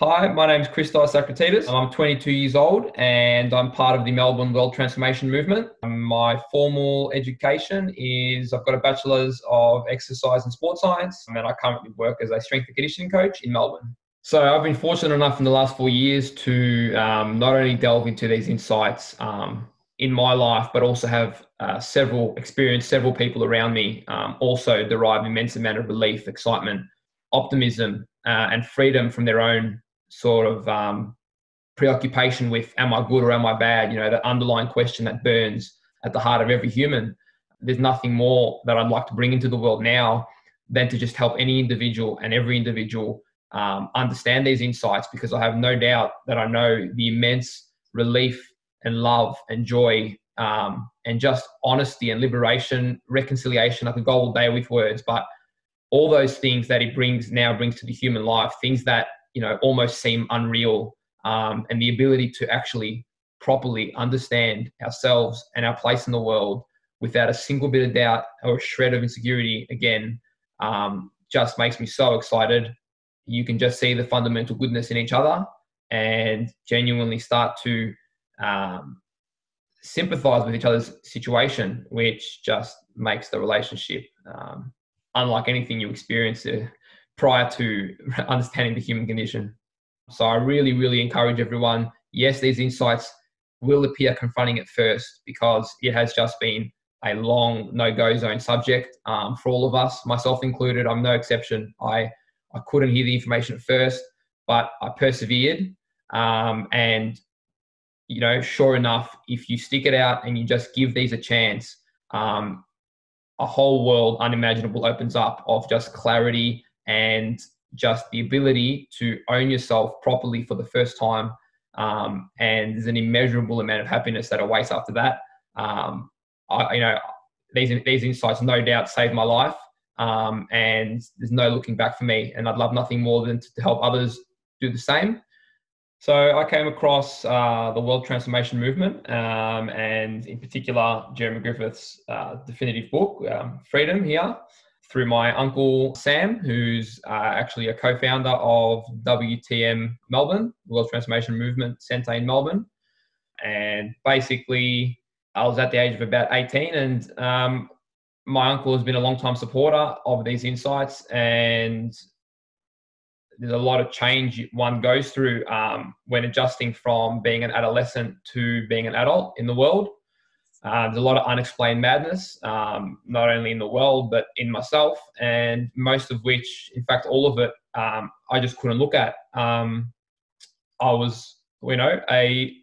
Hi, my name is Christos Akritidis. I'm 22 years old and I'm part of the Melbourne World Transformation Movement. My formal education is I've got a Bachelor's of Exercise and Sports Science and I currently work as a strength and conditioning coach in Melbourne. So I've been fortunate enough in the last four years to um, not only delve into these insights um, in my life, but also have uh, several experienced several people around me um, also derive immense amount of relief, excitement, optimism, uh, and freedom from their own sort of um, preoccupation with am I good or am I bad? You know, the underlying question that burns at the heart of every human. There's nothing more that I'd like to bring into the world now than to just help any individual and every individual um, understand these insights because I have no doubt that I know the immense relief and love and joy um, and just honesty and liberation, reconciliation. I could go all day with words, but all those things that it brings now brings to the human life, things that you know almost seem unreal um, and the ability to actually properly understand ourselves and our place in the world without a single bit of doubt or a shred of insecurity again um, just makes me so excited. You can just see the fundamental goodness in each other and genuinely start to um, sympathize with each other's situation which just makes the relationship um, unlike anything you experience uh, prior to understanding the human condition. So I really, really encourage everyone. Yes, these insights will appear confronting at first because it has just been a long no-go zone subject um, for all of us, myself included. I'm no exception. I I couldn't hear the information at first, but I persevered. Um, and you know, sure enough, if you stick it out and you just give these a chance, um, a whole world unimaginable opens up of just clarity and just the ability to own yourself properly for the first time. Um, and there's an immeasurable amount of happiness that awaits after that. Um, I, you know, these these insights no doubt saved my life, um, and there's no looking back for me. And I'd love nothing more than to, to help others do the same. So I came across uh, the World Transformation Movement, um, and in particular Jeremy Griffith's uh, definitive book, um, Freedom. Here, through my uncle Sam, who's uh, actually a co-founder of WTM Melbourne, World Transformation Movement Centre in Melbourne. And basically, I was at the age of about 18, and um, my uncle has been a long-time supporter of these insights. And there's a lot of change one goes through um, when adjusting from being an adolescent to being an adult in the world. Uh, there's a lot of unexplained madness, um, not only in the world, but in myself, and most of which, in fact, all of it, um, I just couldn't look at. Um, I was, you know, a,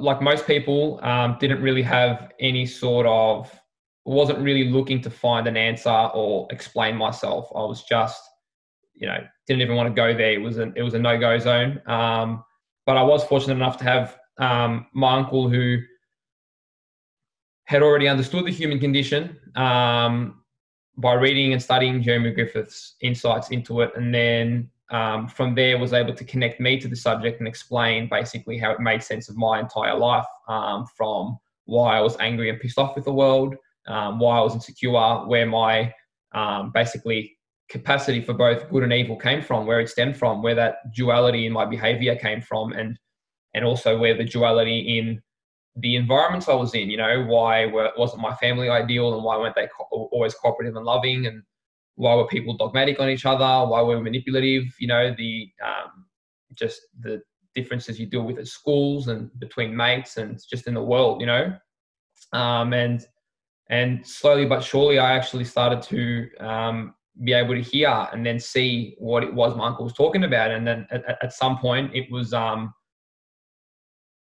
like most people, um, didn't really have any sort of, wasn't really looking to find an answer or explain myself. I was just, you know, didn't even want to go there. It was a, it was a no go zone. Um, but I was fortunate enough to have my uncle who, had already understood the human condition um, by reading and studying Jeremy Griffith's insights into it, and then um, from there was able to connect me to the subject and explain basically how it made sense of my entire life um, from why I was angry and pissed off with the world, um, why I was insecure, where my um, basically capacity for both good and evil came from, where it stemmed from, where that duality in my behavior came from, and and also where the duality in the environments I was in, you know, why were, wasn't my family ideal and why weren't they co- always cooperative and loving and why were people dogmatic on each other? Why were we manipulative? You know, the um, just the differences you deal with at schools and between mates and just in the world, you know. Um, and and slowly but surely, I actually started to um, be able to hear and then see what it was my uncle was talking about. And then at, at some point, it was um,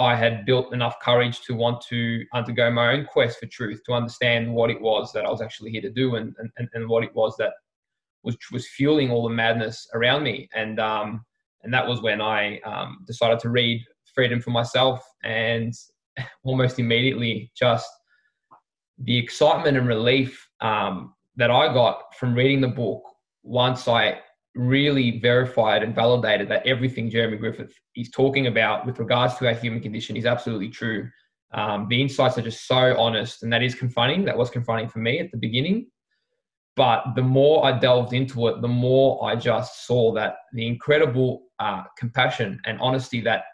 I had built enough courage to want to undergo my own quest for truth, to understand what it was that I was actually here to do and, and, and what it was that was, was fueling all the madness around me. And, um, and that was when I um, decided to read Freedom for myself. And almost immediately, just the excitement and relief um, that I got from reading the book once I really verified and validated that everything Jeremy Griffith is talking about with regards to our human condition is absolutely true. Um, the insights are just so honest, and that is confronting. That was confronting for me at the beginning. but the more I delved into it, the more I just saw that the incredible uh, compassion and honesty that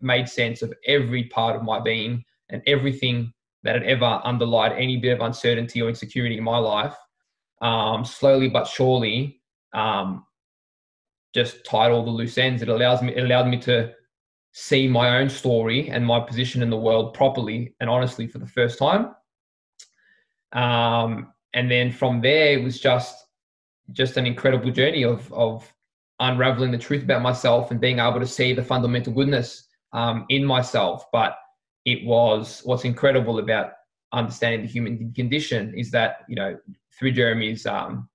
made sense of every part of my being and everything that had ever underlied any bit of uncertainty or insecurity in my life, um, slowly but surely, um, just tied all the loose ends. It allows me, it allowed me to see my own story and my position in the world properly and honestly for the first time. Um, and then from there it was just just an incredible journey of of unraveling the truth about myself and being able to see the fundamental goodness um, in myself but it was what's incredible about understanding the human condition is that you know through jeremy's um,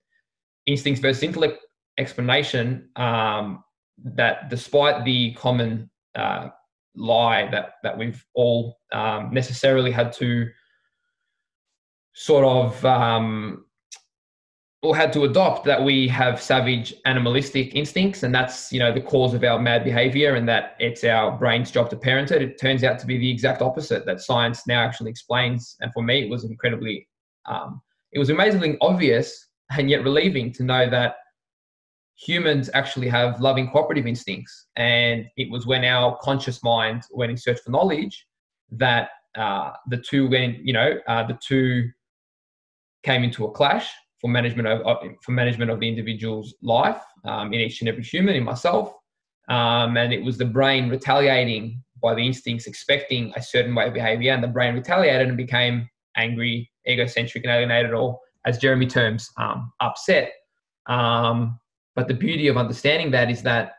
instincts versus intellect explanation um, that despite the common uh, lie that that we've all um, necessarily had to sort of um, or had to adopt that we have savage animalistic instincts and that's you know the cause of our mad behavior and that it's our brain's job to parent it. It turns out to be the exact opposite that science now actually explains and for me it was incredibly um, it was amazingly obvious and yet relieving to know that humans actually have loving cooperative instincts and it was when our conscious mind went in search for knowledge that uh, the two went you know uh, the two came into a clash for management of, for management of the individual's life um, in each and every human, in myself, um, and it was the brain retaliating by the instincts, expecting a certain way of behavior, and the brain retaliated and became angry, egocentric, and alienated, or as Jeremy terms, um, upset. Um, but the beauty of understanding that is that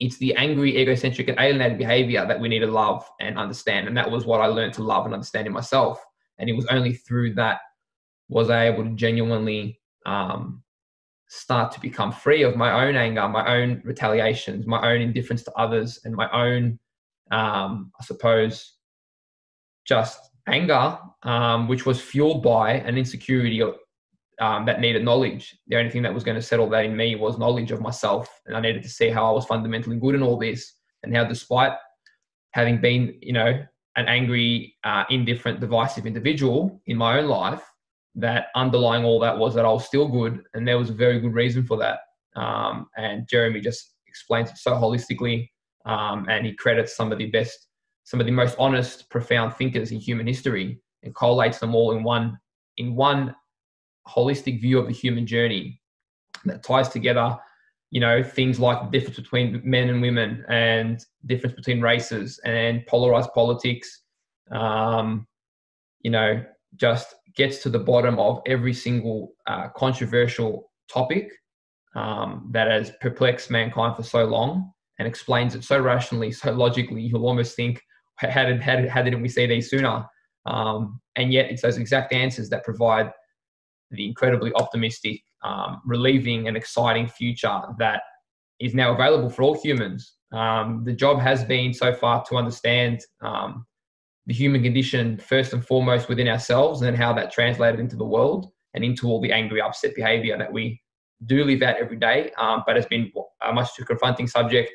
it's the angry, egocentric, and alienated behavior that we need to love and understand. And that was what I learned to love and understand in myself. And it was only through that was I able to genuinely um, start to become free of my own anger, my own retaliations, my own indifference to others, and my own, um, I suppose, just anger, um, which was fueled by an insecurity um, that needed knowledge. The only thing that was going to settle that in me was knowledge of myself, and I needed to see how I was fundamentally good in all this, and how, despite having been, you know, an angry, uh, indifferent, divisive individual in my own life, that underlying all that was that I was still good, and there was a very good reason for that. Um, and Jeremy just explains it so holistically, um, and he credits some of the best, some of the most honest, profound thinkers in human history, and collates them all in one in one holistic view of the human journey that ties together you know things like the difference between men and women and difference between races and polarized politics um, you know just gets to the bottom of every single uh, controversial topic um, that has perplexed mankind for so long and explains it so rationally, so logically, you'll almost think, how, did, how, did, how didn't we see these sooner? Um, and yet it's those exact answers that provide the incredibly optimistic, um, relieving, and exciting future that is now available for all humans. Um, the job has been so far to understand um, the human condition first and foremost within ourselves and how that translated into the world and into all the angry, upset behavior that we do live out every day, um, but has been a much too confronting subject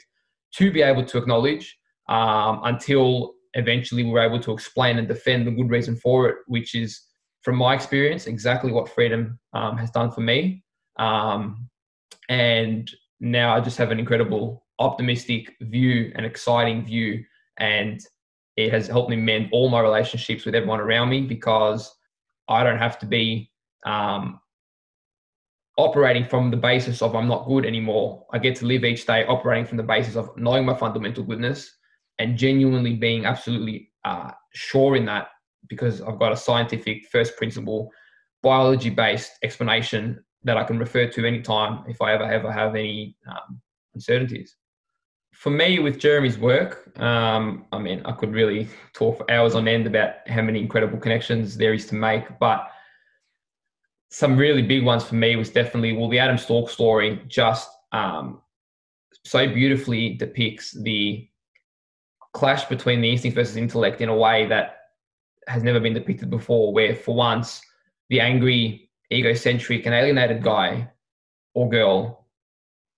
to be able to acknowledge um, until eventually we're able to explain and defend the good reason for it, which is, from my experience, exactly what freedom um, has done for me. Um, and now I just have an incredible, optimistic view, an exciting view, and it has helped me mend all my relationships with everyone around me because I don't have to be um, operating from the basis of I'm not good anymore. I get to live each day operating from the basis of knowing my fundamental goodness and genuinely being absolutely uh, sure in that because I've got a scientific first principle, biology based explanation that I can refer to anytime if I ever ever have any um, uncertainties. For me with Jeremy's work, um, I mean, I could really talk for hours on end about how many incredible connections there is to make, but some really big ones for me was definitely well, the Adam Stork story just um, so beautifully depicts the clash between the instinct versus intellect in a way that has never been depicted before. Where for once, the angry, egocentric, and alienated guy or girl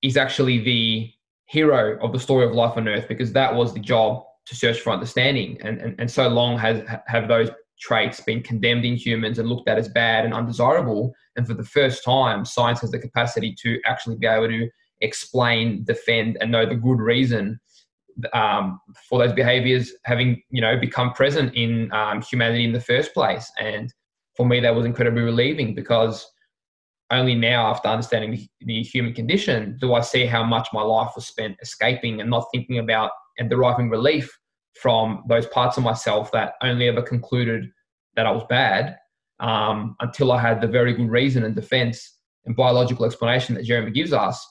is actually the hero of the story of life on earth because that was the job to search for understanding and, and, and so long has have those traits been condemned in humans and looked at as bad and undesirable. And for the first time, science has the capacity to actually be able to explain, defend, and know the good reason um, for those behaviors having you know become present in um, humanity in the first place. And for me, that was incredibly relieving because only now, after understanding the, human condition, do I see how much my life was spent escaping and not thinking about and deriving relief from those parts of myself that only ever concluded that I was bad um, until I had the very good reason and defense and biological explanation that Jeremy gives us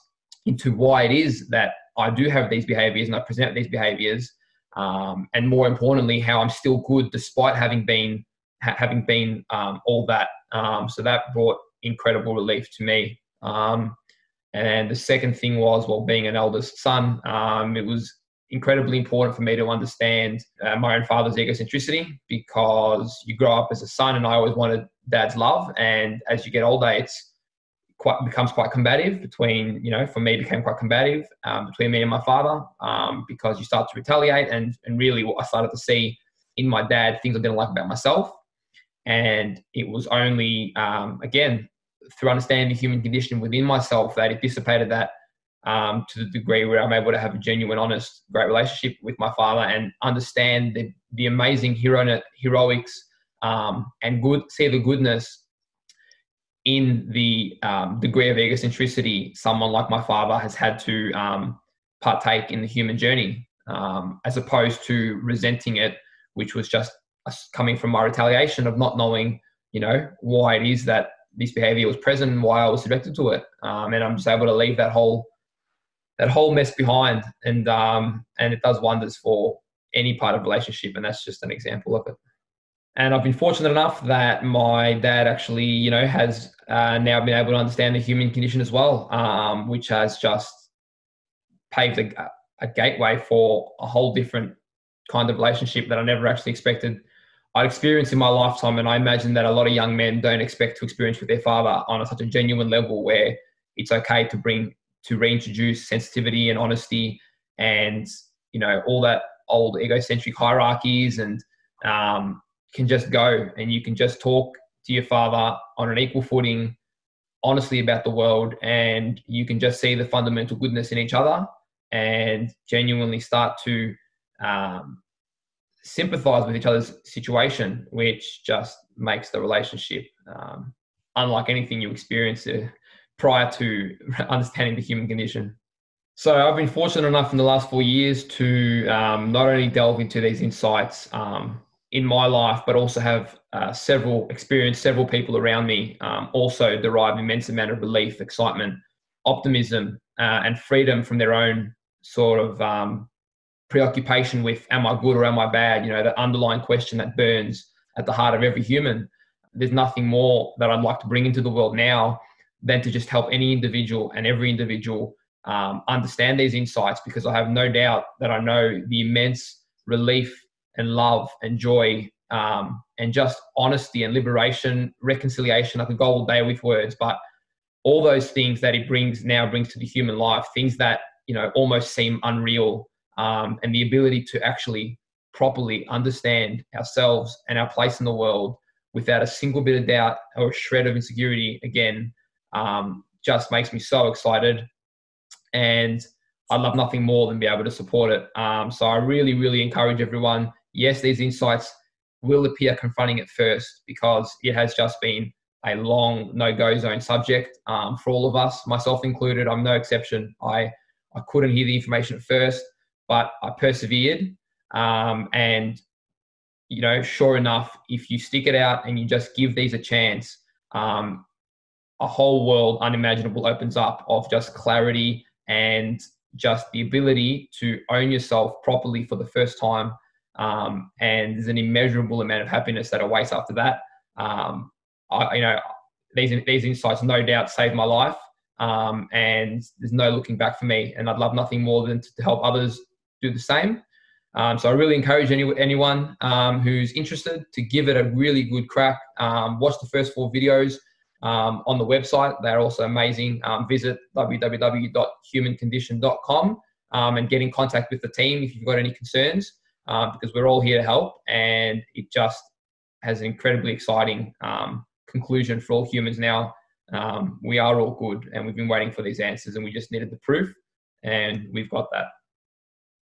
into why it is that I do have these behaviors and I present these behaviors. Um, and more importantly, how I'm still good despite having been ha- having been um, all that. Um, so that brought incredible relief to me. Um, and the second thing was, well, being an eldest son, um, it was incredibly important for me to understand uh, my own father's egocentricity because you grow up as a son and I always wanted dad's love. And as you get older, it's quite becomes quite combative between, you know, for me became quite combative um, between me and my father um, because you start to retaliate. And, and really what I started to see in my dad, things I didn't like about myself. And it was only, um, again, through understanding the human condition within myself that it dissipated that um, to the degree where I'm able to have a genuine, honest, great relationship with my father and understand the, the amazing hero, heroics um, and good, see the goodness in the um, degree of egocentricity someone like my father has had to um, partake in the human journey, um, as opposed to resenting it, which was just coming from my retaliation of not knowing, you know, why it is that this behavior was present and why I was subjected to it. Um, and I'm just able to leave that whole that whole mess behind, and um, and it does wonders for any part of relationship, and that's just an example of it. And I've been fortunate enough that my dad actually, you know, has uh, now been able to understand the human condition as well, um, which has just paved a, a gateway for a whole different kind of relationship that I never actually expected I'd experience in my lifetime, and I imagine that a lot of young men don't expect to experience with their father on a, such a genuine level where it's okay to bring to reintroduce sensitivity and honesty and you know all that old egocentric hierarchies and um, can just go and you can just talk to your father on an equal footing honestly about the world and you can just see the fundamental goodness in each other and genuinely start to um, sympathize with each other's situation which just makes the relationship um, unlike anything you experience uh, prior to understanding the human condition. So I've been fortunate enough in the last four years to um, not only delve into these insights um, in my life, but also have uh, several experienced several people around me um, also derive immense amount of relief, excitement, optimism, uh, and freedom from their own sort of um, preoccupation with "Am I good or am I bad?" You know, the underlying question that burns at the heart of every human. There's nothing more that I'd like to bring into the world now than to just help any individual and every individual um, understand these insights because I have no doubt that I know the immense relief and love and joy um, and just honesty and liberation, reconciliation. I could go all day with words, but all those things that it brings now brings to the human life, things that you know almost seem unreal, um, and the ability to actually properly understand ourselves and our place in the world without a single bit of doubt or a shred of insecurity. Again, um, just makes me so excited. And I'd love nothing more than be able to support it. Um, so I really, really encourage everyone. Yes, these insights will appear confronting at first because it has just been a long no-go zone subject um, for all of us, myself included. I'm no exception. I I couldn't hear the information at first, but I persevered. Um, and you know, sure enough, if you stick it out and you just give these a chance, um, a whole world unimaginable opens up of just clarity and just the ability to own yourself properly for the first time. Um, and there's an immeasurable amount of happiness that awaits after that. Um, I, you know, these these insights no doubt saved my life, um, and there's no looking back for me. And I'd love nothing more than to help others do the same. Um, so I really encourage any, anyone um, who's interested to give it a really good crack. Um, watch the first four videos um, on the website. They're also amazing. Um, visit www.humancondition.com um, and get in contact with the team if you've got any concerns, uh, because we're all here to help. And it just has an incredibly exciting um, conclusion for all humans now. Um, we are all good, and we've been waiting for these answers, and we just needed the proof, and we've got that.